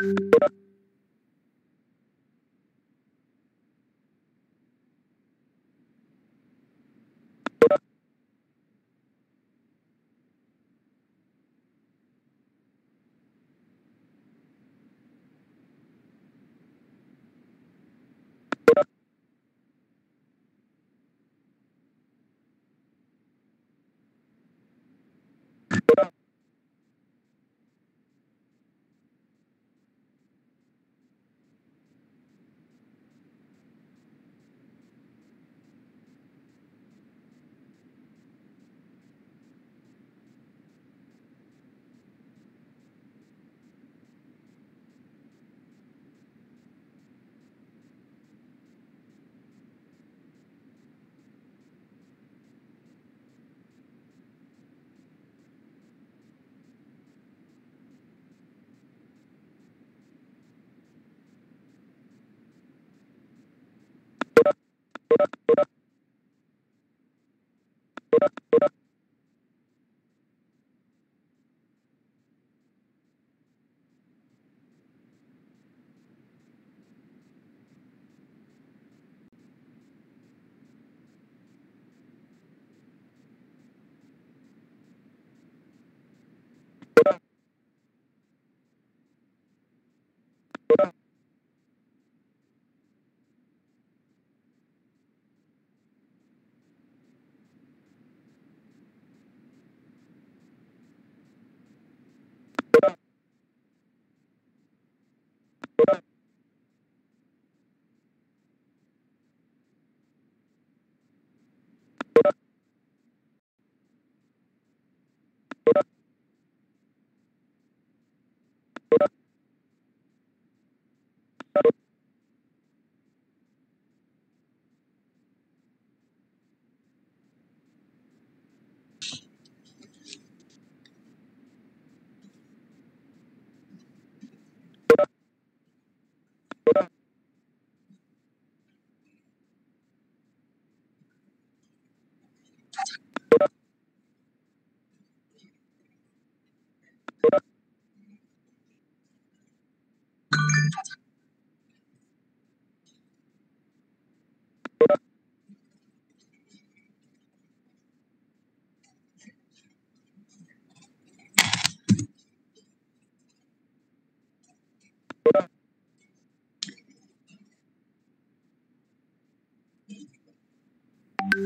Thank.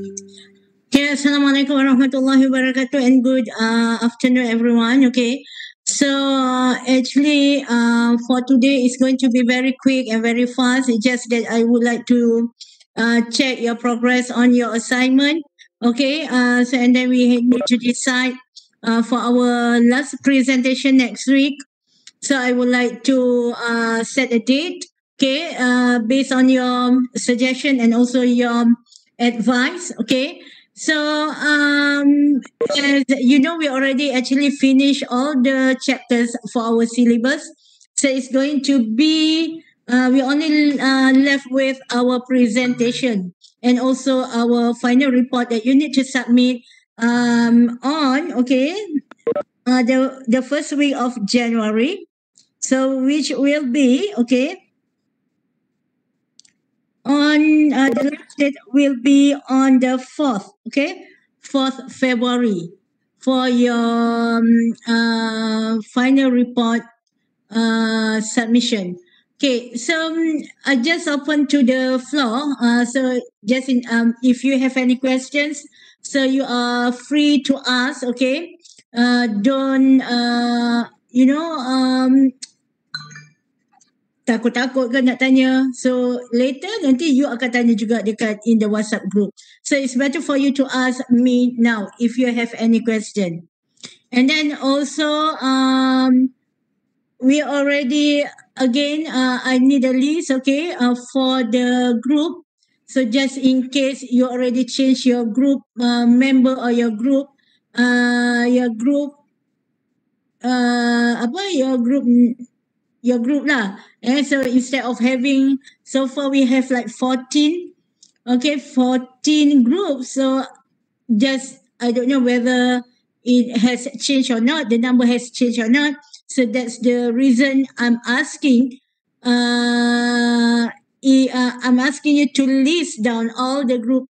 Okay, Assalamualaikum warahmatullahi wabarakatuh and good uh, afternoon everyone. Okay, so uh, actually uh, for today it's going to be very quick and very fast. It's just that I would like to uh, check your progress on your assignment. Okay, uh, so and then we need to decide uh, for our last presentation next week. So I would like to uh, set a date. Okay, uh, based on your suggestion and also your advice okay? So um as you know we already actually finished all the chapters for our syllabus. So it's going to be uh, we only uh, left with our presentation and also our final report that you need to submit um on okay? Uh, the the first week of january. So which will be okay on uh, the last date will be on the 4th, okay? 4th February for your um, uh, final report uh, submission. Okay, so um, I just open to the floor. Uh, so just in, um, if you have any questions, so you are free to ask, okay? Uh, don't, uh, you know, um, takut-takut kan nak tanya. So later nanti you akan tanya juga dekat in the WhatsApp group. So it's better for you to ask me now if you have any question. And then also um we already again uh, I need a list okay uh, for the group. So just in case you already change your group uh, member or your group uh, your group uh, apa your group your group lah. And so instead of having, so far we have like 14, okay, 14 groups. So just, I don't know whether it has changed or not, the number has changed or not. So that's the reason I'm asking. Uh, uh, I'm asking you to list down all the group,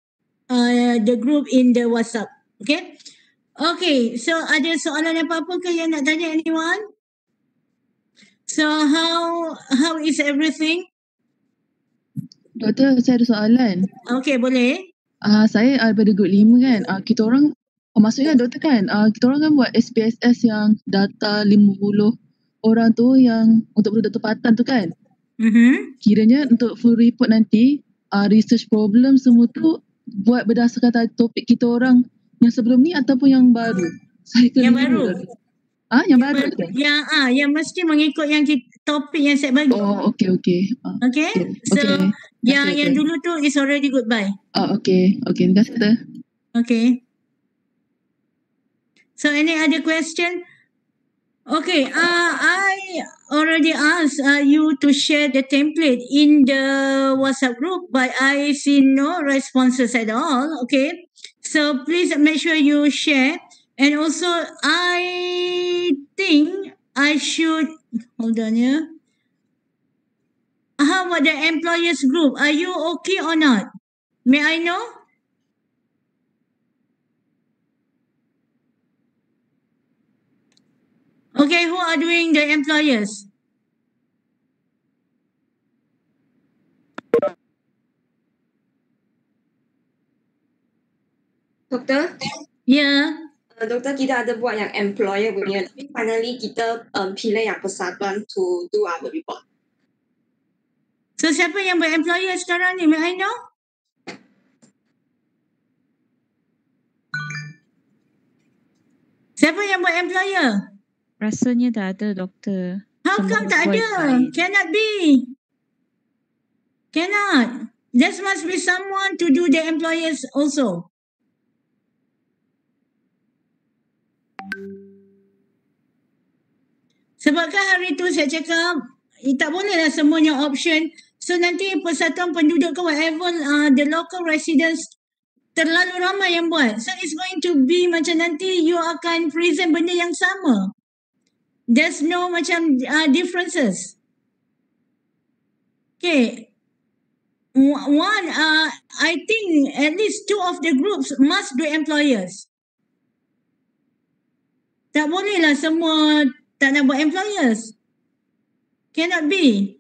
uh, the group in the WhatsApp. Okay. Okay. So ada soalan apa-apa ke yang nak tanya anyone? So how how is everything? Doktor, saya ada soalan. Okay, boleh. Uh, saya uh, daripada group 5 kan. Uh, kita orang, oh, maksudnya doktor kan, uh, kita orang kan buat SPSS yang data 50 orang tu yang untuk penduduk tempatan tu kan. Mm-hmm. Kiranya untuk full report nanti, uh, research problem semua tu buat berdasarkan topik kita orang yang sebelum ni ataupun yang baru? Saya Yang baru. doktor. Ah, yang, baru. Yang, doktor? yang ah yang mesti mengikut yang kita, topik yang saya bagi. Oh, okey okey. Uh, Okay. okay. So okay. yang Okay, yang okay. dulu tu is already goodbye. Oh, okey. Okey, terima kasih. Okay. So any other question? Okay, uh, I already asked uh, you to share the template in the WhatsApp group, but I see no responses at all. Okay, so please make sure you share. And also, I think I should hold on yeah. How about the employers group? Are you okay or not? May I know? Okay, who are doing the employers? Doctor? Yeah. Uh, doktor kita ada buat yang employer punya, tapi finally kita um, pilih yang persatuan to do our report. So siapa yang beremployer sekarang ni? May I know? Siapa yang buat employer? Rasanya tak ada doktor. How Semua come tak ada? by- Cannot be. Cannot. There must be someone to do the employers also. Sebab kan hari tu saya cakap eh, tak boleh lah semuanya option. So nanti persatuan penduduk ke whatever uh, the local residents terlalu ramai yang buat. So it's going to be macam nanti you akan present benda yang sama. There's no macam uh, differences. Okay. One, uh, I think at least two of the groups must do employers. Tak boleh lah semua tak nak buat employers. Cannot be.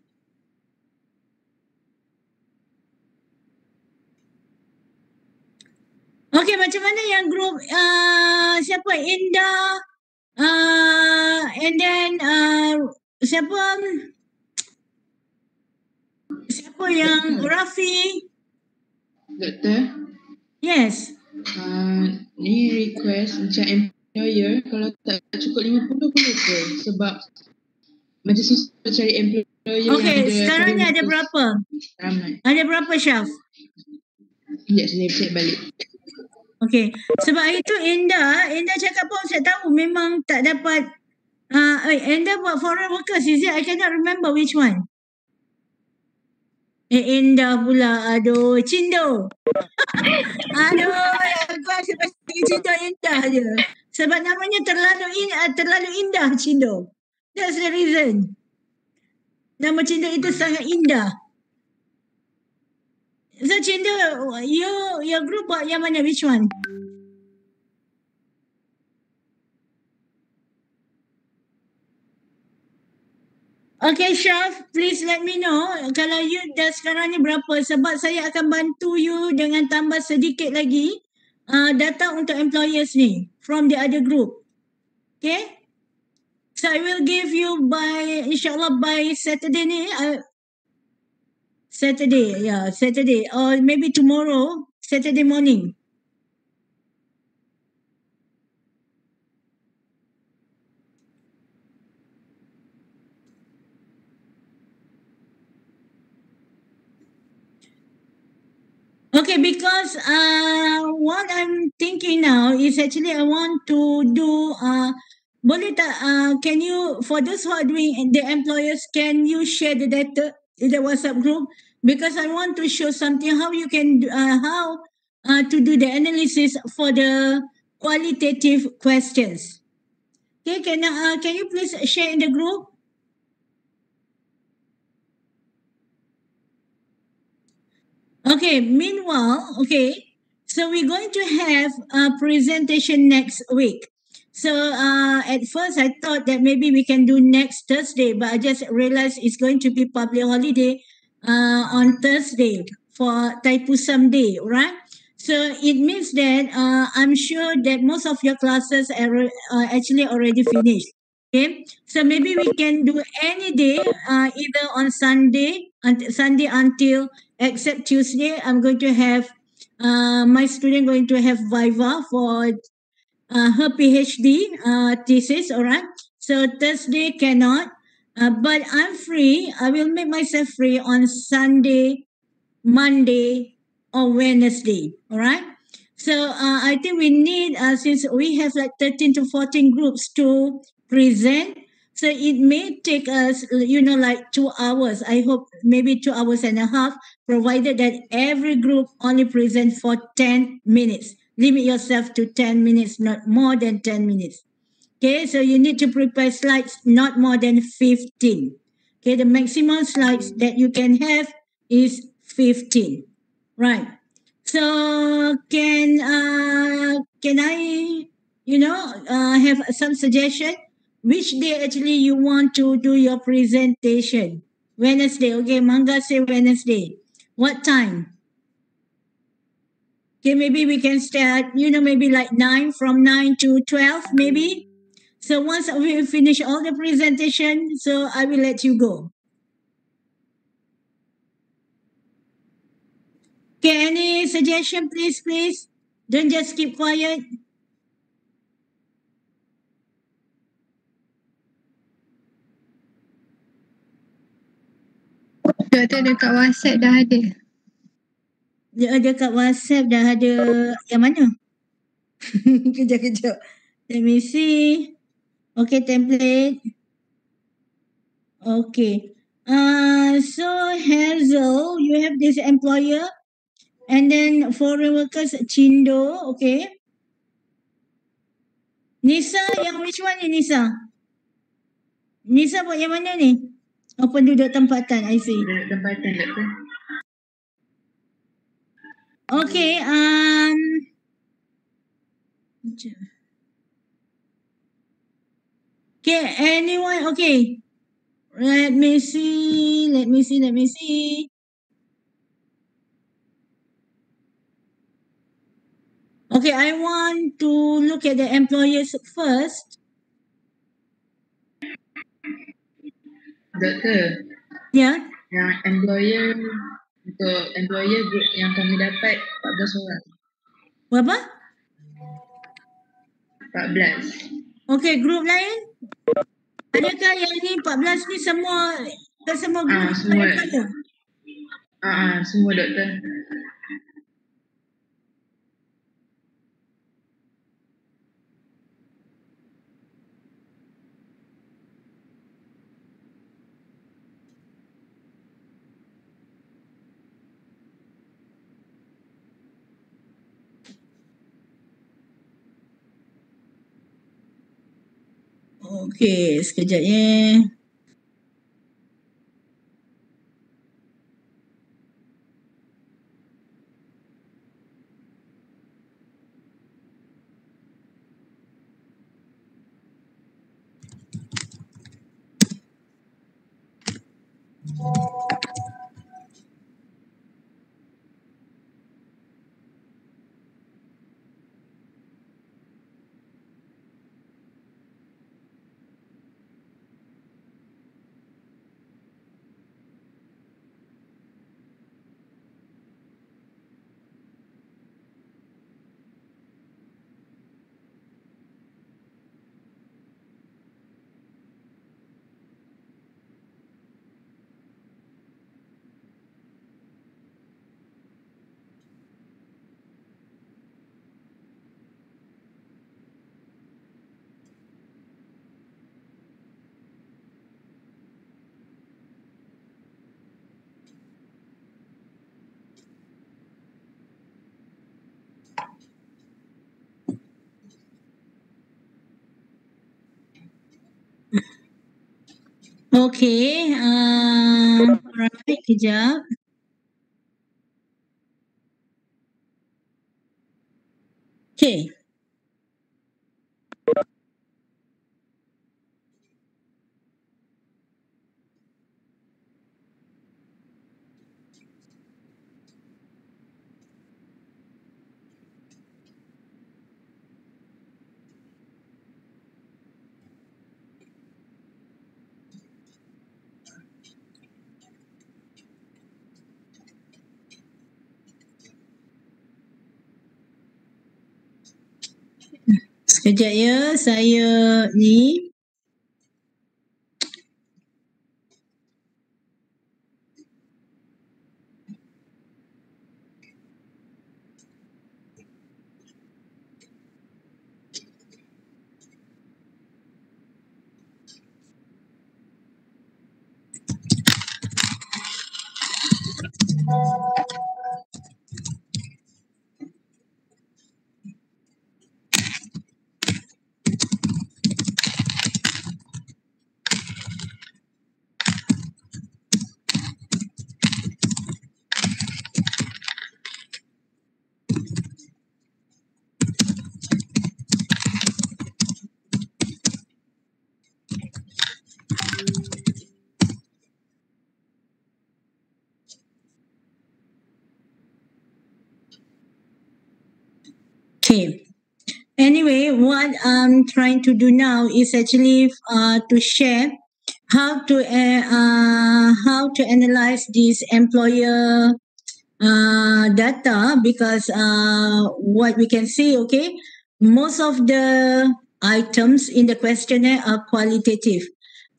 Okay, macam mana yang group uh, siapa? Indah, uh, and then uh, siapa? Siapa yang Rafi? Doktor, Yes. uh, ni request macam employer kalau tak cukup 50 boleh ke? Sebab macam susah cari employer Okay, yang ada sekarang ni ada berapa? Ramai. Ada berapa Syaf? Sekejap saya check balik. Okay. Sebab itu Indah, Indah cakap pun saya tahu memang tak dapat uh, eh, Indah buat foreign workers is it? I cannot remember which one. Eh, Indah pula. Aduh, Cindo. Aduh, aku asyik bagi Cindo Indah je. Sebab namanya terlalu in, uh, terlalu indah Cindo. That's the reason. Nama Cindo itu sangat indah. So Cindo, you, your group buat yang mana? Which one? Okay Syaf, please let me know kalau you dah sekarang ni berapa sebab saya akan bantu you dengan tambah sedikit lagi uh, data untuk employers ni from the other group. Okay? So I will give you by insyaAllah by Saturday ni. Uh, Saturday, yeah, Saturday or maybe tomorrow, Saturday morning. Okay, because uh, what I'm thinking now is actually I want to do uh, uh, can you for those who are doing the employers can you share the data in the WhatsApp group because I want to show something how you can uh, how uh, to do the analysis for the qualitative questions. Okay, can uh, can you please share in the group? Okay, meanwhile, okay, so we're going to have a presentation next week. So uh, at first I thought that maybe we can do next Thursday, but I just realized it's going to be public holiday uh, on Thursday for Taipusam Day, right? So it means that uh, I'm sure that most of your classes are uh, actually already finished. Okay, so maybe we can do any day, uh, either on Sunday, Sunday until except Tuesday. I'm going to have uh, my student going to have Viva for uh, her PhD uh, thesis. All right. So Thursday cannot, uh, but I'm free. I will make myself free on Sunday, Monday, or Wednesday. All right. So uh, I think we need, uh, since we have like 13 to 14 groups to present, so it may take us, you know, like two hours. I hope maybe two hours and a half, provided that every group only present for 10 minutes. Limit yourself to 10 minutes, not more than 10 minutes. Okay, so you need to prepare slides not more than 15. Okay, the maximum slides that you can have is 15. Right. So can uh can I you know uh have some suggestion which day actually you want to do your presentation? Wednesday. Okay, Manga say Wednesday. What time? Okay, maybe we can start, you know, maybe like 9 from 9 to 12 maybe. So once we finish all the presentation, so I will let you go. Okay, any suggestion, please, please? Don't just keep quiet. Doktor dekat WhatsApp dah ada. Dia ada kat WhatsApp dah ada yang mana? kejap, kejap. Let me see. Okay, template. Okay. Uh, so Hazel, you have this employer. And then foreign workers, Chindo. Okay. Nisa, yang which one ni Nisa? Nisa buat yang mana ni? Oh, penduduk tempatan, I see. Penduduk tempatan doktor. Okay, um Okay, anyone okay. Let me see, let me see, let me see. Okay, I want to look at the employers first. Doktor, Yeah. yang employer untuk employer group yang kami dapat 14 orang. Berapa? 14. Okay, group lain? Adakah yang ni 14 ni semua ke semua group Ah, semua. Ah, ah, semua doktor. Okey, sekejap Okay. Uh, alright, kejap. Okay. Sekejap ya, saya ni. Okay. Anyway, what I'm trying to do now is actually uh, to share how to uh, uh, how to analyze this employer uh, data because uh, what we can see, okay, most of the items in the questionnaire are qualitative.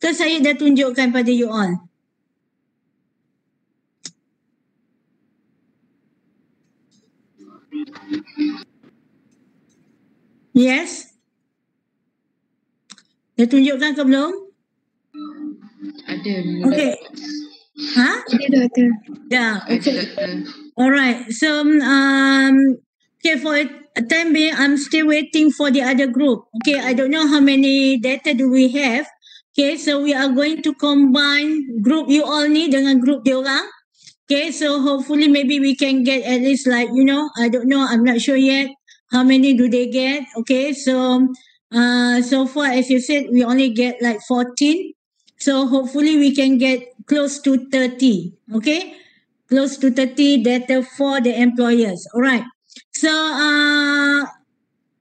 Kan saya dah tunjukkan pada you all. Yes? Dah tunjukkan ke belum? Ada. Okay. Ha? Ada doktor. Yeah, Ada okay. Alright. So um okay for a time being I'm still waiting for the other group. Okay, I don't know how many data do we have. Okay, so we are going to combine group you all ni dengan group dia orang. Okay, so hopefully maybe we can get at least like you know, I don't know, I'm not sure yet how many do they get. Okay, so uh so far as you said we only get like 14. So hopefully we can get close to 30. Okay? close to 30 data for the employers. All right. So, uh,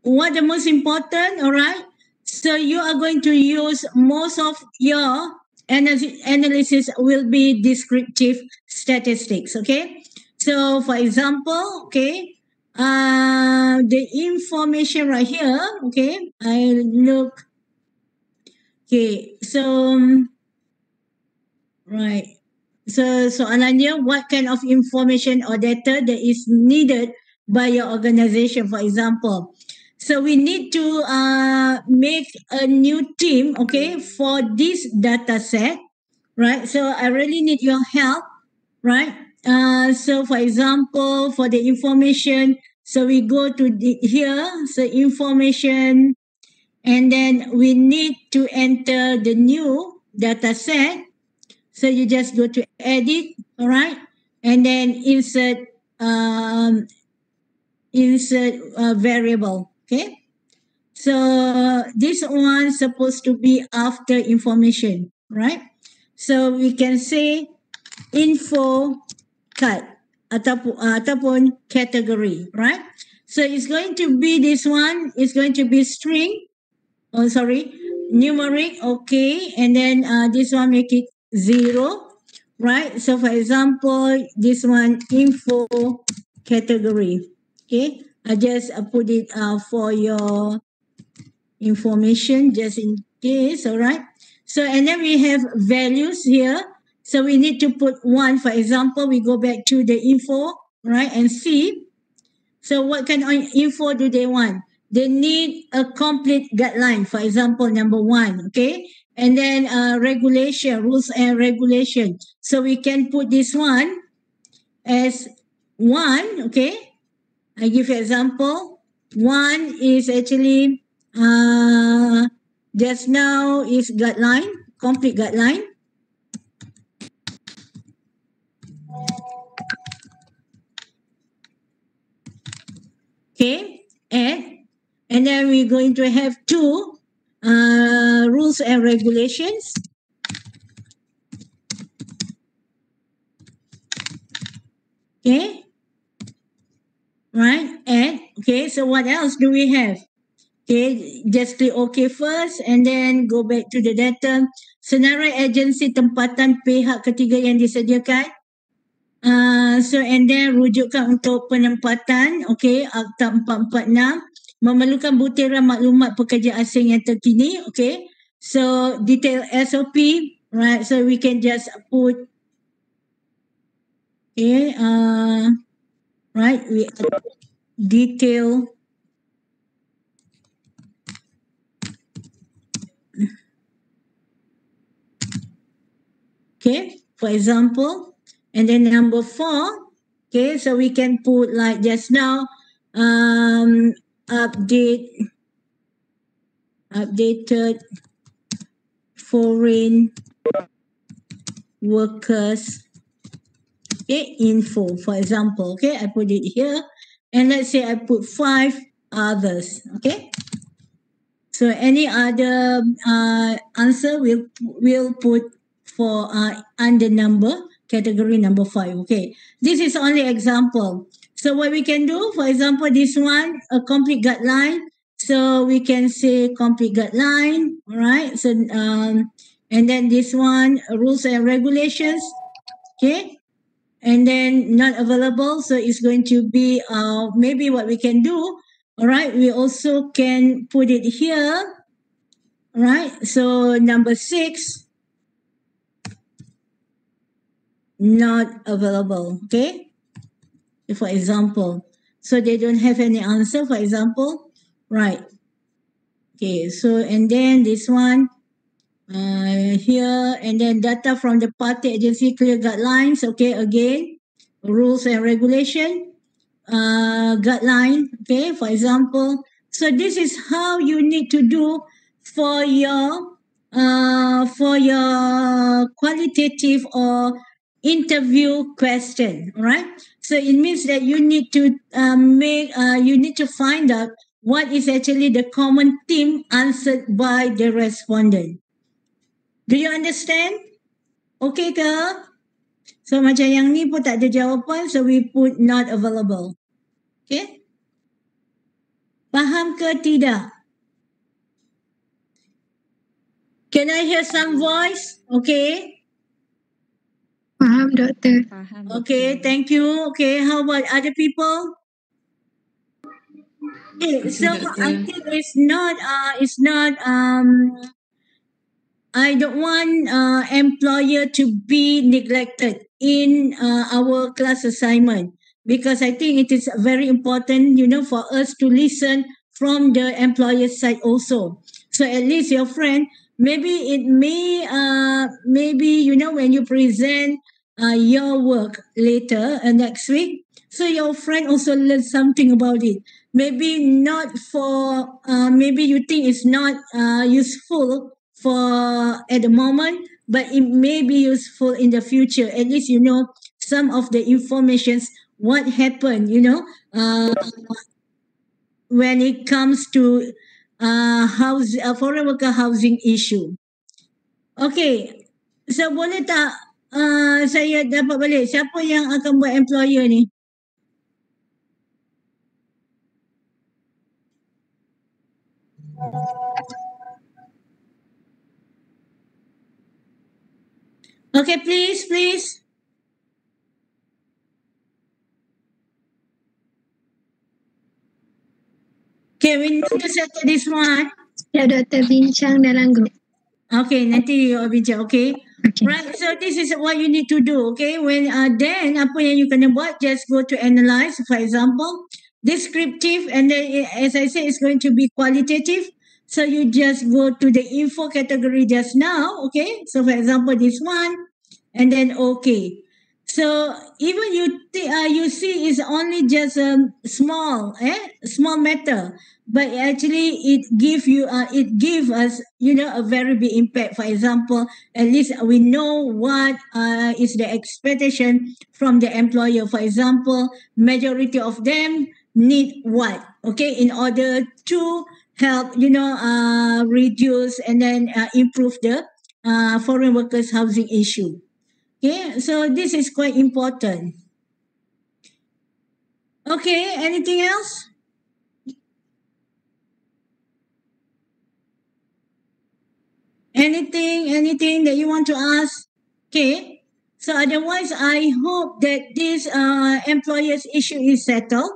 what the most important? All right. So you are going to use most of your analysis, analysis will be descriptive statistics. Okay. So, for example, okay, uh, the information right here. Okay, I look. Okay, so um, right. So so soalannya what kind of information or data that is needed by your organization for example. So we need to uh, make a new team okay for this data set right so I really need your help right uh, so for example for the information so we go to the, here so information and then we need to enter the new data set so you just go to edit, all right, and then insert um, insert a variable. Okay, so this one supposed to be after information, right? So we can say info cut ataupun ataupun category, right? So it's going to be this one. It's going to be string. Oh, sorry, numeric. Okay, and then uh, this one make it zero, right? So for example, this one info category. Okay, I just uh, put it uh, for your information just in case, all right? So and then we have values here. So we need to put one, for example, we go back to the info, right, and see. So what kind of info do they want? They need a complete guideline, for example, number one, okay? And then uh, regulation, rules and regulation. So we can put this one as one, okay? I give you example. One is actually uh, just now is guideline, complete guideline. Okay, add, and then we're going to have two uh, rules and regulations. Okay, right, add. Okay, so what else do we have? Okay, just click OK first and then go back to the data. Senarai agensi tempatan pihak ketiga yang disediakan. Uh, so and then rujukkan untuk penempatan. Okay, Akta 446 memerlukan butiran maklumat pekerja asing yang terkini. Okay, so detail SOP. Right, so we can just put Okay, uh, right, we detail Okay, for example, and then number four, okay, so we can put like just now, um, update, updated foreign workers, okay, info, for example, okay, I put it here, and let's say I put five others, okay. So any other uh, answer will will put for uh, under number category number five. Okay, this is only example. So what we can do, for example, this one a complete guideline. So we can say complete guideline. All right. So um, and then this one rules and regulations. Okay. And then not available. So it's going to be uh, maybe what we can do. All right. We also can put it here. All right. So number six. Not available. Okay. For example, so they don't have any answer. For example, right. Okay. So and then this one uh, here and then data from the party agency clear guidelines. Okay. Again, rules and regulation uh, guideline. Okay. For example, so this is how you need to do for your uh, for your qualitative or interview question right so it means that you need to um, make uh, you need to find out what is actually the common theme answered by the respondent. Do you understand? Okay ke? So macam yang ni pun tak ada jawapan so we put not available. Okay? Faham ke tidak? Can i hear some voice? Okay Faham doktor. Faham. Okay, doktor. thank you. Okay, how about other people? Okay, so Doktor. I think it's not uh it's not um I don't want uh employer to be neglected in uh, our class assignment because I think it is very important, you know, for us to listen from the employer side also. So at least your friend, maybe it may uh maybe you know when you present uh, your work later uh, next week so your friend also learn something about it. Maybe not for uh, maybe you think it's not uh, useful for at the moment but it may be useful in the future. At least you know some of the informations what happened you know uh, when it comes to uh, house uh, foreign worker housing issue. Okay so boleh tak uh, saya dapat balik? Siapa yang akan buat employer ni? Okay, please, please. Okay, we need to settle this one. Ya doktor bincang dalam grup. Okay, nanti you bincang. Okay. Okay. Right, so this is what you need to do, okay? When uh, then apa yang you kena buat, just go to analyze, for example, descriptive, and then eh, as I said, it's going to be qualitative. So you just go to the info category just now, okay? So for example, this one, and then okay. So even you th- uh, you see is only just a small, eh, small matter, but actually it give you uh, it give us you know a very big impact. For example, at least we know what uh, is the expectation from the employer. For example, majority of them need what okay in order to help you know uh, reduce and then uh, improve the uh, foreign workers housing issue okay so this is quite important. Okay anything else? Anything anything that you want to ask? Okay so otherwise i hope that this uh, employers issue is settled.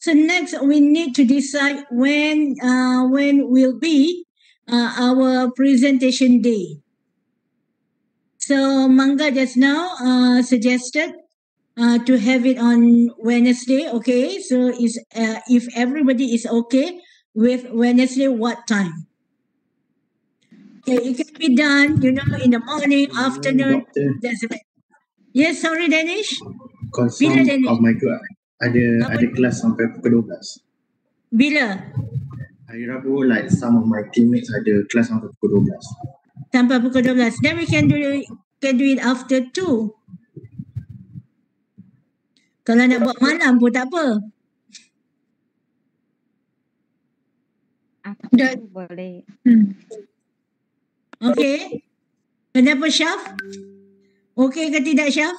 So next we need to decide when uh, when will be uh, our presentation day so manga just now uh, suggested uh, to have it on wednesday okay so is uh, if everybody is okay with wednesday what time Okay, it can be done, you know, in the morning, afternoon. Doktor, Doesn't matter. Yes, sorry, Danish. confirm Bila Danish? oh my god ada Apa? ada kelas sampai pukul 12 Bila? hari Rabu like some of my teammates ada kelas sampai pukul 12 Sampai pukul 12. Then we can do it, can do it after 2. Kalau nak buat malam pun tak apa. Aku Dah- boleh. Hmm. Okay. Kenapa Syaf? Okay ke tidak Syaf?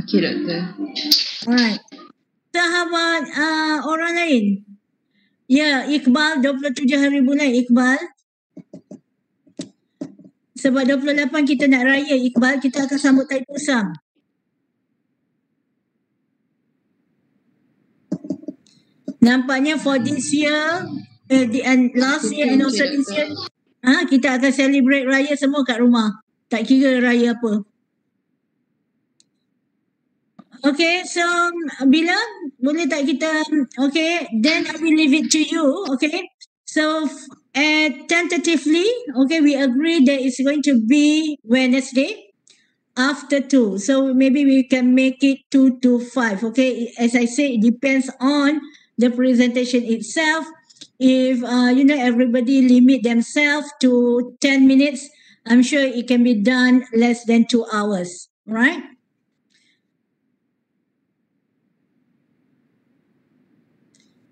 Okey doktor. Alright. Sahabat uh, orang lain. Ya, Iqbal 27 hari bulan Iqbal. Sebab 28 kita nak raya Iqbal, kita akan sambut Taipusam. Nampaknya for this year, uh, the, and last year and also this year, ha, kita akan celebrate raya semua kat rumah. Tak kira raya apa. Okay, so Bila, boleh tak kita, okay, then I will leave it to you, okay. So uh, tentatively, okay, we agree that it's going to be Wednesday after 2. So maybe we can make it 2 to 5, okay. As I say, it depends on the presentation itself. If, uh, you know, everybody limit themselves to 10 minutes, I'm sure it can be done less than 2 hours, right?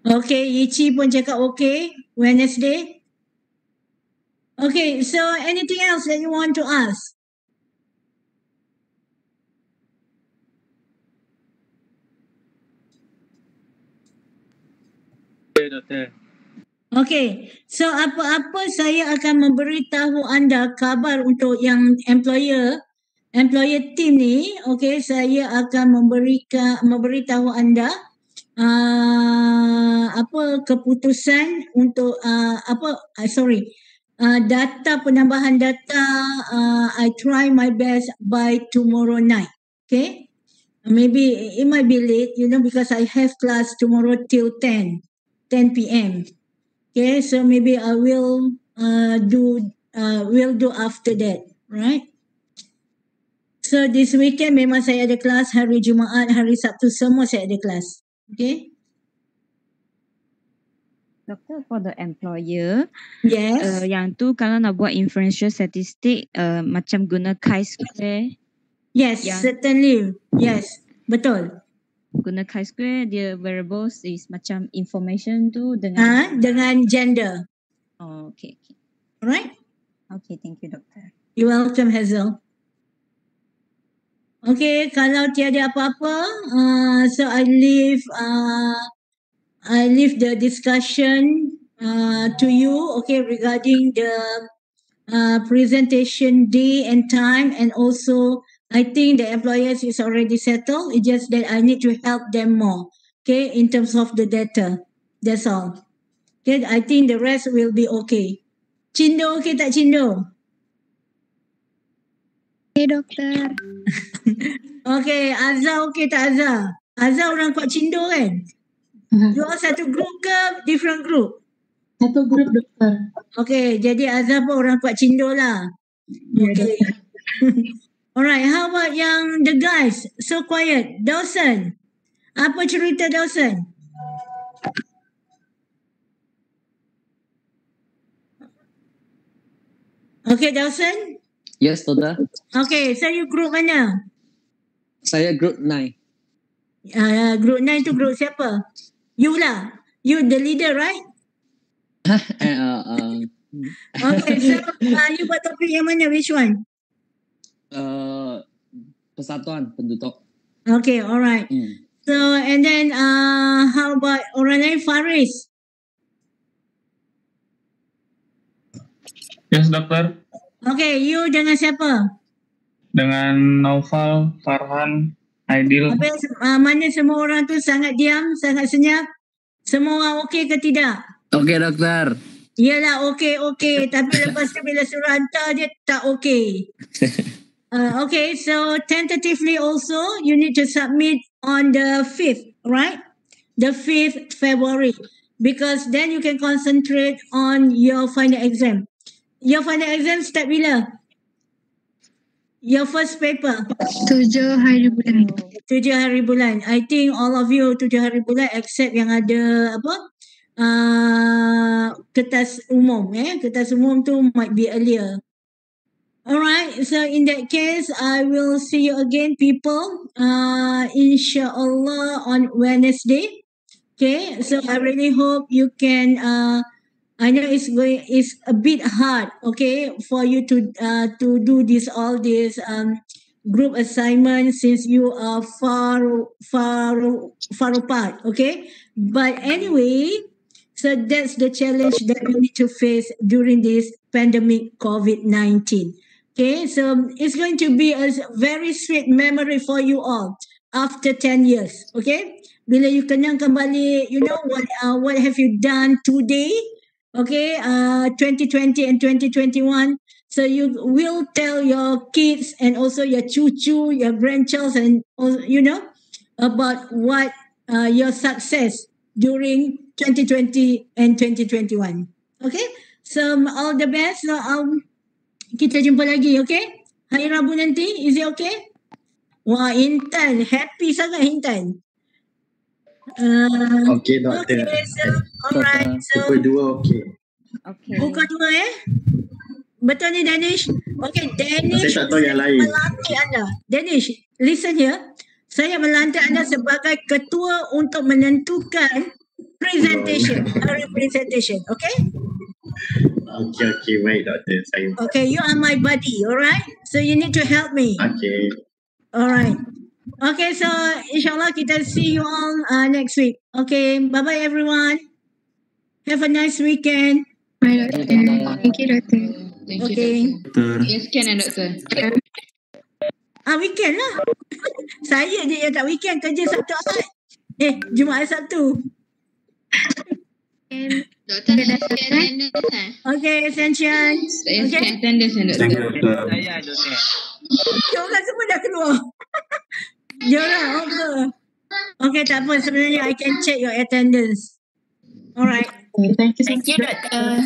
Okay, Yichi pun cakap okay. Wednesday. Okay, so anything else that you want to ask? Okay, so apa-apa saya akan memberitahu anda kabar untuk yang employer, employer team ni. Okay, saya akan memberikan memberitahu anda uh, apa keputusan untuk uh, apa uh, sorry uh, data penambahan data uh, I try my best by tomorrow night okay maybe it might be late you know because I have class tomorrow till 10 10 p.m. okay so maybe I will uh, do uh, will do after that right So this weekend memang saya ada kelas hari Jumaat, hari Sabtu semua saya ada kelas. Okay? Doktor for the employer, Yes. uh, yang tu kalau nak buat inferential statistic uh, macam guna chi-square, yes, yang- certainly. Yes, betul. guna chi-square dia variables is macam information tu dengan Ha, dengan gender. oh, okay, okay. Alright? Okay, thank you doktor. You're welcome, Hazel. Okay, kalau tiada apa-apa, uh, so I leave uh, I leave the discussion uh, to you, okay, regarding the uh, presentation day and time, and also I think the employers is already settled. It's just that I need to help them more, okay, in terms of the data. That's all. Okay, I think the rest will be okay. Cindo okay tak Cindo? Okay, doktor. Okay, Azhar okay tak Azhar? Azhar orang kuat cindo kan? You all satu group ke different group? Satu grup doktor. Okay, jadi Azhar pun orang kuat cindo lah. Okay. Alright, how about yang the guys? So quiet. Dawson. Apa cerita Dawson? Okay, Dawson. Yes, Doktor. Okay, so you group mana? Saya group 9. Uh, group 9 tu group siapa? You lah. You the leader, right? Eh, uh, uh, Okay, so uh, you buat topik yang mana? Which one? uh, persatuan penduduk. Okay, alright. Hmm. So, and then uh, how about orang lain? Faris. Yes, dokter. Okay, you dengan siapa? Dengan Naufal, Farhan, Aidil. Habis uh, mana semua orang tu sangat diam, sangat senyap? Semua orang okey ke tidak? Okey dokter. Yelah okey okey tapi lepas tu bila suruh hantar dia tak okey. Uh, okay, so tentatively also you need to submit on the 5th, right? The 5th February because then you can concentrate on your final exam. Your final exam start bila? Your first paper. Tujuh hari bulan. Tujuh hari bulan. I think all of you tujuh hari bulan except yang ada apa? Uh, kertas umum eh. Kertas umum tu might be earlier. Alright, so in that case, I will see you again, people. Uh, inshallah on Wednesday. Okay, so I really hope you can. Uh, I know it's going. It's a bit hard. Okay, for you to uh, to do this all this um group assignment since you are far far far apart. Okay, but anyway, so that's the challenge that we need to face during this pandemic COVID nineteen. Okay, so it's going to be a very sweet memory for you all after 10 years. Okay, bila you kenang kembali, you know what uh, what have you done today? Okay, uh, 2020 and 2021. So you will tell your kids and also your chuchu, your grandchildren, and you know about what uh, your success during 2020 and 2021. Okay, so all the best. So, um, kita jumpa lagi, okay? Hari Rabu nanti, is it okay? Wah, Intan, happy sangat Intan. Uh, Okay, doktor. okay, so alright, so Super dua okay. Okay. buka dua eh. Betul ni Danish? Okay, Danish. Saya tak tahu yang lain. Melantik anda. Danish, listen here. Saya melantik anda sebagai ketua untuk menentukan presentation, hari presentation, okay? Okay, okay. Baik, doktor. Saya. Okay, you are my buddy, alright? So you need to help me. Okay. Alright. Okay, so inshallah kita see you all uh, next week. Okay, bye bye everyone. Have a nice weekend. Bye, doktor. Thank you, doktor. Thank you, Okay. doktor. Yes, can eh, doktor? Ah, weekend lah. Saya je yang tak weekend kerja Sabtu Ahad. Eh, Jumaat Sabtu. Doktor nak sikit attendance eh? Okay, Ascension. Saya Okay. attendance eh, doktor? Saya, doktor. Diorang semua dah keluar. Diorang, okay. Okay, tak apa. Sebenarnya I can check your attendance. Alright. Thank you, Thank you, doktor.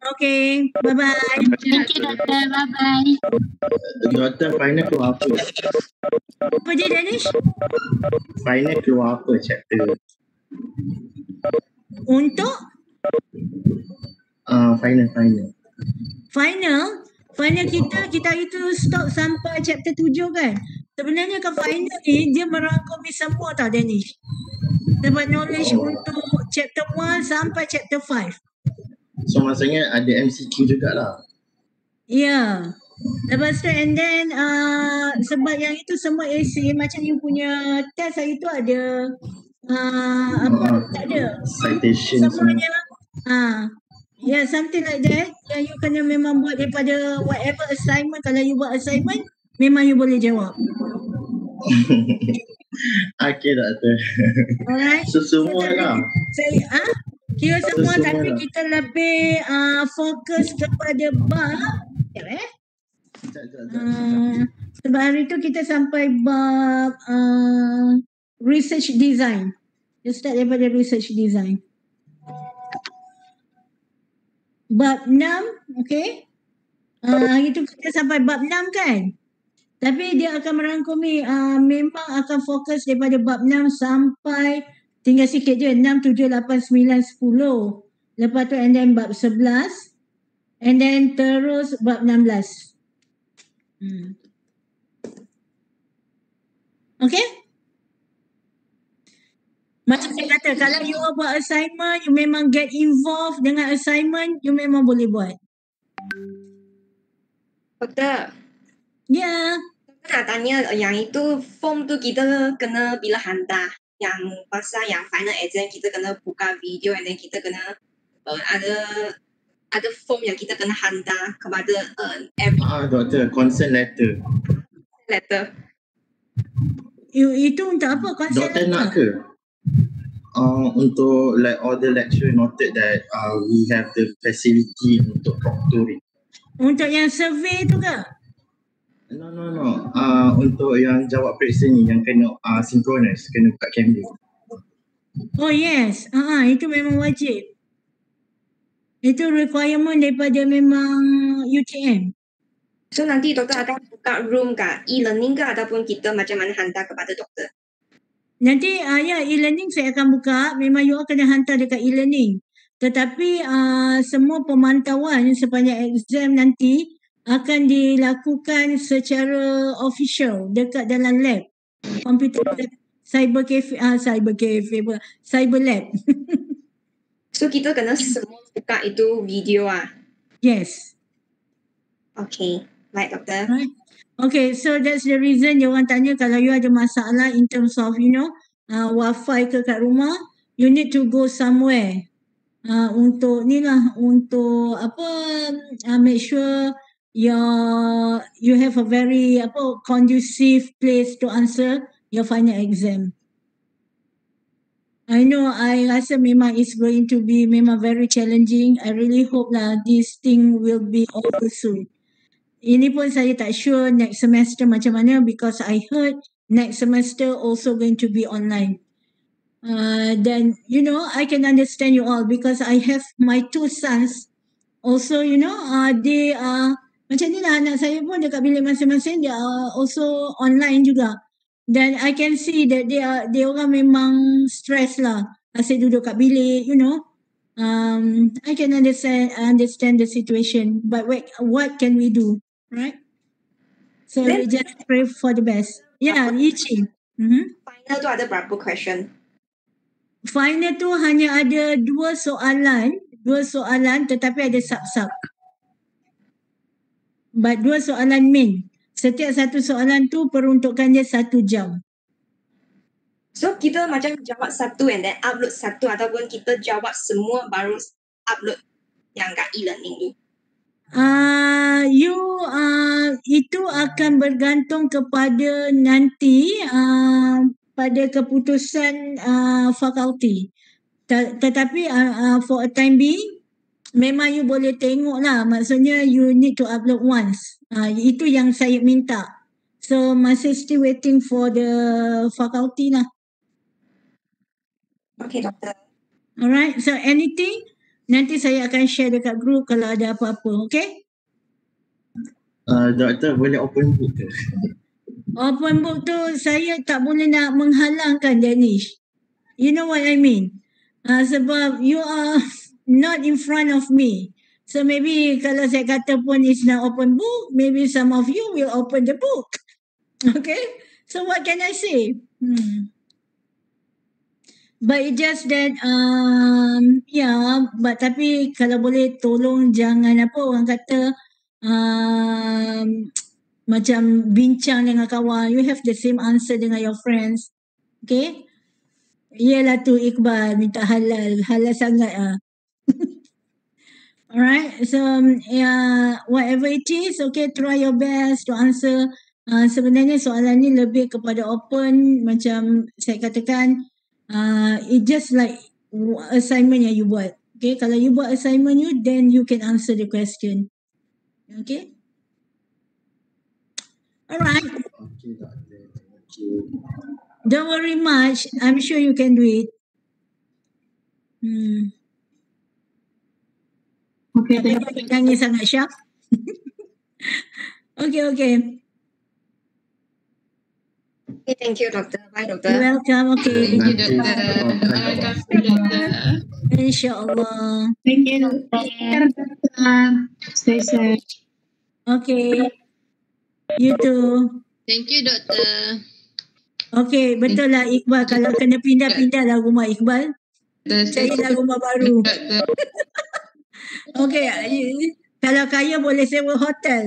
Okay, bye-bye. Thank you, doktor. Bye-bye. Doktor, final keluar apa? Apa dia, Danish? Final keluar apa chapter? Untuk Ah, final, final. final, final kita, kita itu stop sampai chapter 7 kan? Sebenarnya kan final ni, dia merangkumi semua tau, Danish. Dapat knowledge untuk chapter 1 sampai chapter 5. So maksudnya ada MCQ jugalah. Ya. Yeah. Lepas tu and then uh, sebab yang itu semua essay macam you punya test hari tu ada uh, apa Ah, tak ada. citation semua. Semuanya ah yeah something like that yang you kena memang buat daripada whatever assignment kalau you buat assignment memang you boleh jawab. Okay, doktor. Alright. So semua lah. Saya ah kira semua semua tapi lah. kita lebih uh, fokus kepada bab Sekejap eh. Sekejap, sekejap, sekejap. Uh, sebab hari tu kita sampai bab uh, research design. Dia start daripada research design. Bab 6, okay. Uh, hari tu kita sampai bab 6 kan? Tapi dia akan merangkumi, uh, memang akan fokus daripada bab 6 sampai tinggal sikit je, 6, 7, 8, 9, 10. Lepas tu and then bab 11. And then terus bab 16. Hmm. Okay? doktor, kalau you all buat assignment, you memang get involved dengan assignment, you memang boleh buat. Doktor, Ya. Nak tanya yang itu form tu kita kena bila hantar. Yang pasal yang final exam kita kena buka video and then kita kena uh, ada ada form yang kita kena hantar kepada uh, every Ah, doktor, consent letter. letter. You, itu untuk apa? Konsep Doktor apa? nak ke? Uh, untuk like all the lecturer noted that uh, we have the facility untuk proctoring. Untuk yang survey tu ke? No, no, no. Uh, untuk yang jawab periksa ni yang kena uh, synchronous, kena kat kamera. Oh yes. Ah, itu memang wajib. Itu requirement daripada memang UTM. So nanti doktor akan buka room kat e-learning ke ataupun kita macam mana hantar kepada doktor? Nanti uh, ya e-learning saya akan buka. Memang you all kena hantar dekat e-learning. Tetapi uh, semua pemantauan sepanjang exam nanti akan dilakukan secara official dekat dalam lab. Komputer cyber cafe, uh, cyber cafe, cyber lab. So kita kena semua buka itu video ah. yes. Okay. Baik doktor. Right. Okay, so that's the reason dia orang tanya kalau you ada masalah in terms of, you know, uh, wifi ke kat rumah, you need to go somewhere. Uh, untuk ni lah, untuk apa, uh, make sure your you have a very apa conducive place to answer your final exam. I know I rasa memang it's going to be memang very challenging. I really hope lah this thing will be over soon. Ini pun saya tak sure next semester macam mana because I heard next semester also going to be online. Uh, then you know I can understand you all because I have my two sons also you know uh, they are macam ni lah anak saya pun dekat bilik masing-masing dia are also online juga. Dan I can see that they are they orang memang stress lah. Asyik duduk kat bilik, you know. Um, I can understand understand the situation, but what what can we do, right? So we Then- just pray for the best. Yeah, Ichi. Mm-hmm. Final tu ada berapa question? Final tu hanya ada dua soalan, dua soalan tetapi ada sub-sub. But dua soalan main. Setiap satu soalan tu peruntukannya satu jam. So kita macam jawab satu and then upload satu ataupun kita jawab semua baru upload yang kat e-learning tu. Uh, you uh, itu akan bergantung kepada nanti uh, pada keputusan uh, fakulti. Ta- Tetapi uh, uh, for a time being memang you boleh tengok lah. Maksudnya you need to upload once. Uh, itu yang saya minta. So masih still waiting for the faculty lah. Okay doktor. Alright, so anything nanti saya akan share dekat group kalau ada apa-apa, okay? Uh, doktor boleh open book ke? Open book tu saya tak boleh nak menghalangkan Danish. You know what I mean? Uh, sebab you are not in front of me. So maybe kalau saya kata pun it's not open book, maybe some of you will open the book. Okay? So what can I say? Hmm. But it just that um yeah, but tapi kalau boleh tolong jangan apa orang kata um macam bincang dengan kawan. You have the same answer dengan your friends. Okay? Yelah tu Iqbal minta halal. Halal sangat ah. Alright, so um, yeah, whatever it is, okay, try your best to answer. Uh, sebenarnya soalan ni lebih kepada open, macam saya katakan, uh, it just like assignment yang you buat. Okay, kalau you buat assignment you, then you can answer the question. Okay? Alright, don't worry much. I'm sure you can do it. Hmm. Okay, thank Jangan nangis sangat Syah. okay, okay. Okay, thank you doktor. Bye You're doktor. welcome. Okay. Thank you doktor. doktor. InsyaAllah. Thank you, Doktor. Stay safe. Okay. You too. Thank you doktor. Okay, betul lah Iqbal. Kalau kena pindah-pindah lah rumah Iqbal. Carilah rumah baru. Okey, kalau kaya boleh sewa hotel.